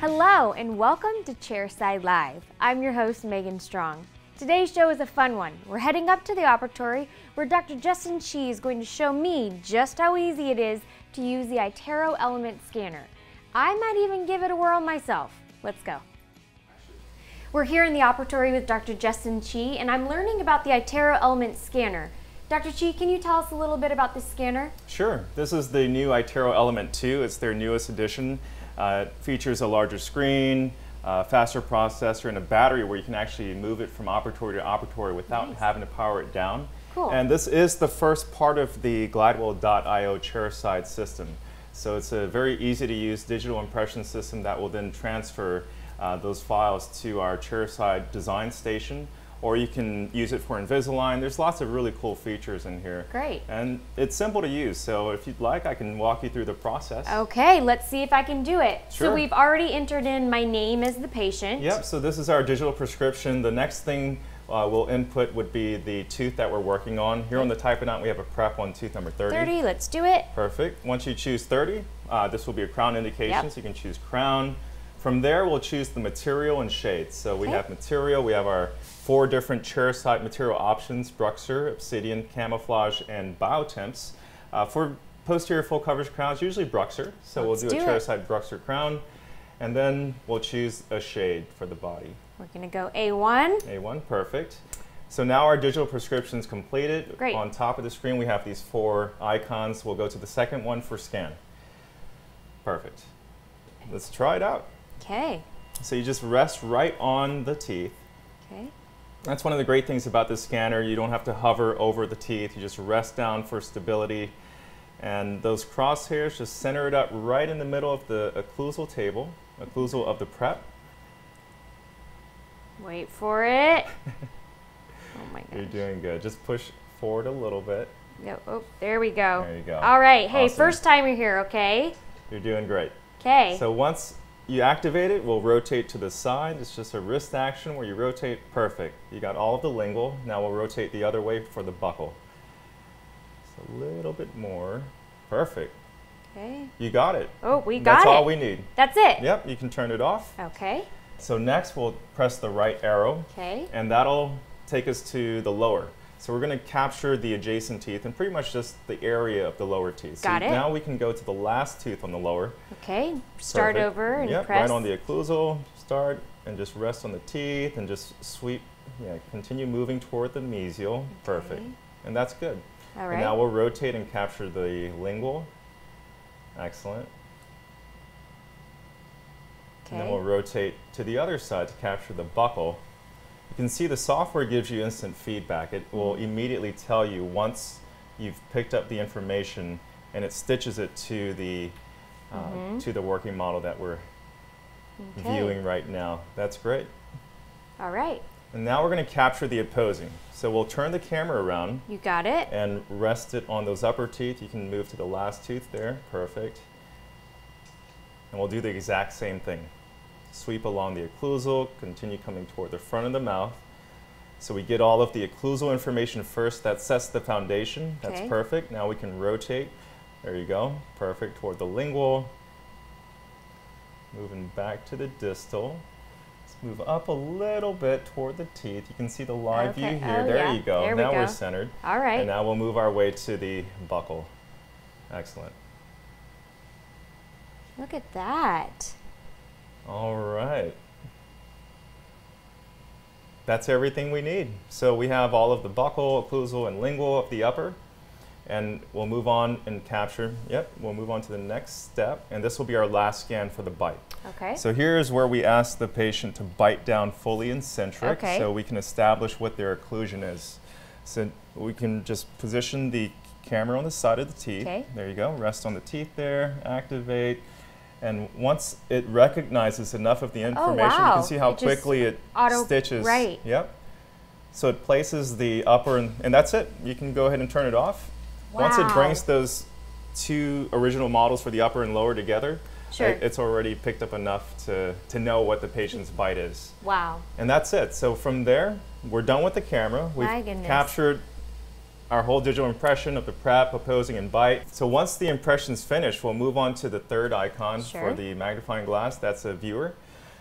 Hello, and welcome to Chairside Live. I'm your host, Megan Strong. Today's show is a fun one. We're heading up to the operatory where Dr. Justin Chi is going to show me just how easy it is to use the iTero Element scanner. I might even give it a whirl myself. Let's go. We're here in the operatory with Dr. Justin Chi, and I'm learning about the iTero Element scanner. Dr. Chi, can you tell us a little bit about this scanner? Sure. This is the new iTero Element 2. It's their newest edition. Uh, it features a larger screen, a faster processor, and a battery where you can actually move it from operatory to operatory without Nice. having to power it down. Cool. And this is the first part of the Glidewell.io chairside system. So it's a very easy to use digital impression system that will then transfer uh, those files to our chairside design station, or you can use it for Invisalign. There's lots of really cool features in here. Great. And it's simple to use, so if you'd like, I can walk you through the process. Okay, let's see if I can do it. Sure. So we've already entered in my name as the patient. Yep, so this is our digital prescription. The next thing uh, we'll input would be the tooth that we're working on. Here on the out, we have a prep on tooth number 30. 30, let's do it. Perfect. Once you choose 30, uh, this will be a crown indication, Yep. so you can choose crown. From there, we'll choose the material and shade. So we Okay. have material, we have our four different chair side material options, BruxZir, Obsidian, Camouflage, and Biotemps. Uh, for posterior full coverage crowns, usually BruxZir. So Let's we'll do, do a chair it. side BruxZir crown. And then we'll choose a shade for the body. We're gonna go A1. A1, perfect. So now our digital prescription is completed. Great. On top of the screen, we have these four icons. We'll go to the second one for scan. Perfect. Let's try it out. Okay, So you just rest right on the teeth. okay. That's one of the great things about this scanner. You don't have to hover over the teeth. You just rest down for stability. And those crosshairs, just center it up right in the middle of the occlusal table, occlusal of the prep. Wait for it. oh my god. You're doing good. Just push forward a little bit. Go, oh, there we go. There you go. All right. Hey, Awesome. first timer here, okay? You're doing great. Okay. So once you activate it, we'll rotate to the side. It's just a wrist action where you rotate. Perfect. You got all of the lingual. Now we'll rotate the other way for the buccal. Just a little bit more. Perfect. okay. You got it. Oh, we got That's it. all we need. That's it. Yep, you can turn it off. Okay. So next we'll press the right arrow Okay. and that'll take us to the lower. So we're going to capture the adjacent teeth and pretty much just the area of the lower teeth. Got so it. Now we can go to the last tooth on the lower. Okay. Start Perfect. over and yep, press. right on the occlusal. Start and just rest on the teeth and just sweep. Yeah, continue moving toward the mesial. Perfect. And that's good. All And now we'll rotate and capture the lingual. Excellent. Okay. And then we'll rotate to the other side to capture the buccal. You can see the software gives you instant feedback. It will immediately tell you once you've picked up the information and it stitches it to the uh, Mhm. to the working model that we're Okay. viewing right now. That's great. All right. And now we're going to capture the opposing. So we'll turn the camera around You got it. and rest it on those upper teeth. You can move to the last tooth there. Perfect. And we'll do the exact same thing. Sweep along the occlusal, continue coming toward the front of the mouth. So we get all of the occlusal information first. That sets the foundation. That's Okay. perfect. Now we can rotate. There you go. Perfect. Toward the lingual. Moving back to the distal. Let's move up a little bit toward the teeth. You can see the live Okay. view here. Oh, there yeah. you go. There we now go. we're centered. All right. And now we'll move our way to the buccal. Excellent. Look at that. All right. That's everything we need. So we have all of the buccal, occlusal, and lingual of the upper. And we'll move on and capture. Yep, we'll move on to the next step. And this will be our last scan for the bite. Okay. So here's where we ask the patient to bite down fully and centric Okay. so we can establish what their occlusion is. So we can just position the camera on the side of the teeth. Okay. There you go. Rest on the teeth there, activate. And once it recognizes enough of the oh, information, you Oh, wow. can see how It quickly it auto- stitches. right. Yep. So it places the upper, and, and that's it. You can go ahead and turn it off. Wow. Once it brings those two original models for the upper and lower together, Sure. it- it's already picked up enough to, to know what the patient's bite is. Wow. And that's it. So from there, we're done with the camera. We've My goodness. captured our whole digital impression of the prep, opposing, and bite. So once the impression's finished, we'll move on to the third icon Sure. for the magnifying glass. That's a viewer.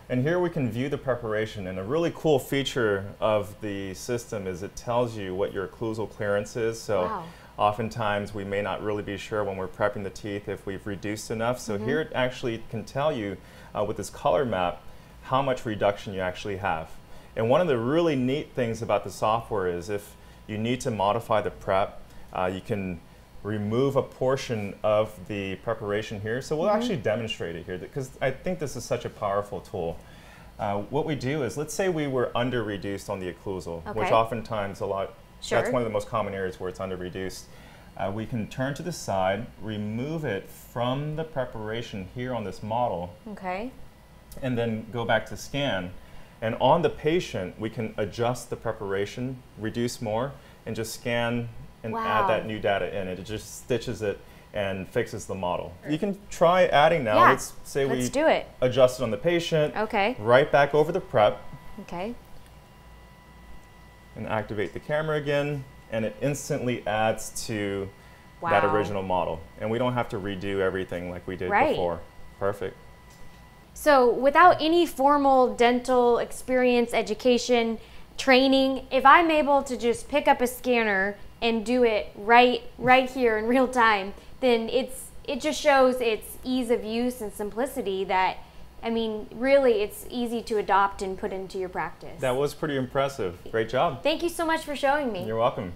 And here we can view the preparation. And a really cool feature of the system is it tells you what your occlusal clearance is. So Wow. oftentimes we may not really be sure when we're prepping the teeth if we've reduced enough. So here it actually can tell you uh, with this color map how much reduction you actually have. And one of the really neat things about the software is if you need to modify the prep, uh, you can remove a portion of the preparation here. So we'll actually demonstrate it here because I think this is such a powerful tool. Uh, what we do is, let's say we were under reduced on the occlusal, which oftentimes a lot, that's one of the most common areas where it's under reduced. Uh, we can turn to the side, remove it from the preparation here on this model, Okay. and then go back to scan. And on the patient, we can adjust the preparation, reduce more, and just scan and Wow. add that new data in. It just stitches it and fixes the model. You can try adding now. Yeah. Let's say Let's we do it. adjust it on the patient, Okay. right back over the prep, Okay. and activate the camera again, and it instantly adds to that original model. And we don't have to redo everything like we did Right. before. Perfect. So, without any formal dental experience, education, training, if I'm able to just pick up a scanner and do it right right here in real time, then it's it just shows its ease of use and simplicity that I mean, really it's easy to adopt and put into your practice. That was pretty impressive. Great job. Thank you so much for showing me. You're welcome.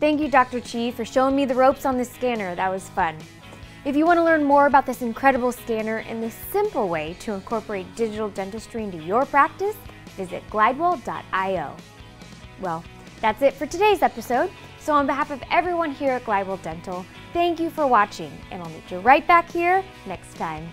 Thank you, Dr. Chi, for showing me the ropes on this scanner. That was fun. If you want to learn more about this incredible scanner and the simple way to incorporate digital dentistry into your practice, visit glidewell.io. Well, that's it for today's episode. So, on behalf of everyone here at Glidewell Dental, thank you for watching, and I'll meet you right back here next time.